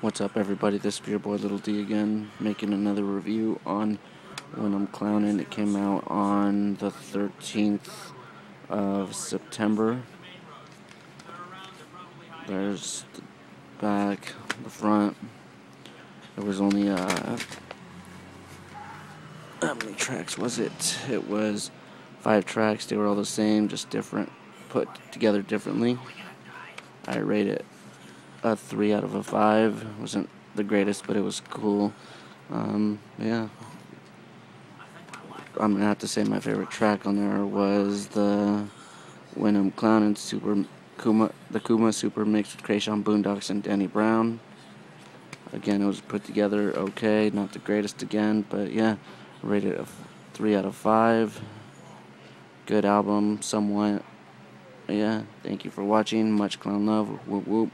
What's up, everybody? This is your boy Little D again, making another review on When I'm Clownin'. It came out on the 13th of September. There's the back, the front. There was only, uh, how many tracks was it? It was five tracks. They were all the same, just different, put together differently. I rate it a three out of a five. It wasn't the greatest, but it was cool. Um, yeah. I'm gonna have to say my favorite track on there was the When I'm Super Kuma, the Kuma Super Mix with Kreayshawn Boondox and Danny Brown. Again, it was put together okay, not the greatest again, but yeah, rated a three out of five. Good album, somewhat. Yeah, thank you for watching. Much clown love. Whoop whoop.